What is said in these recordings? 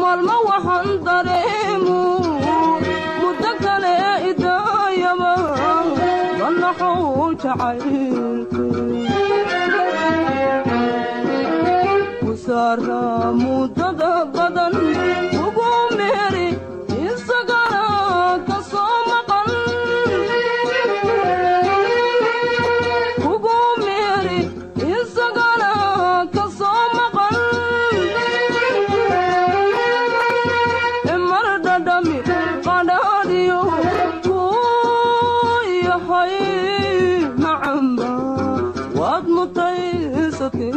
maalmo waxaan dareemu muddo kale idaayaba lanaxow jacaylku يسطي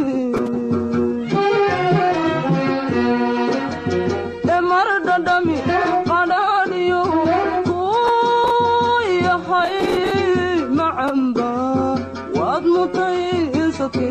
مرض دمي قنانيو يا حي معمبا وضمطي يسطي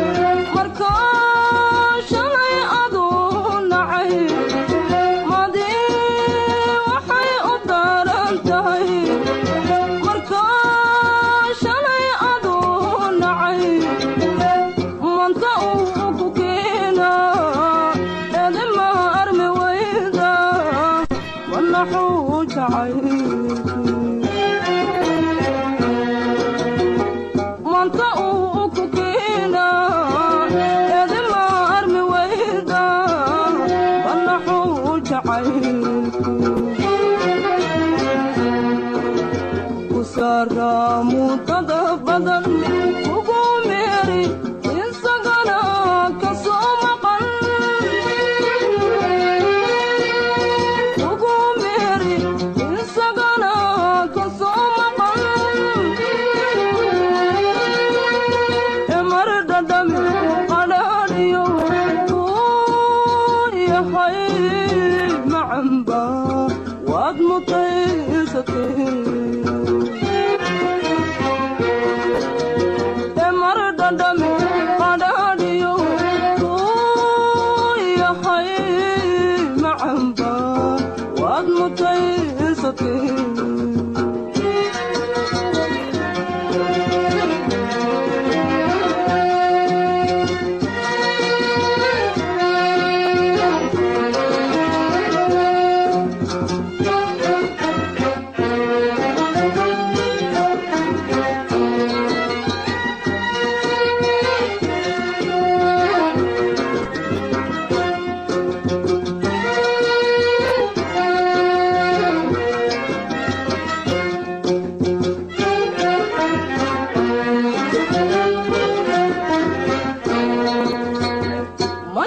아, I'm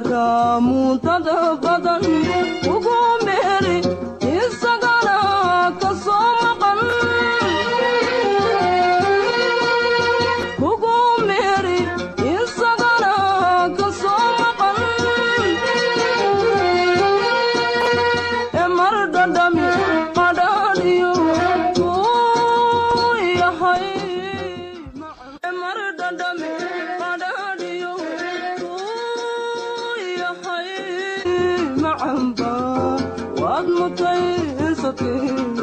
karamu tadab macamba waad mutaysatay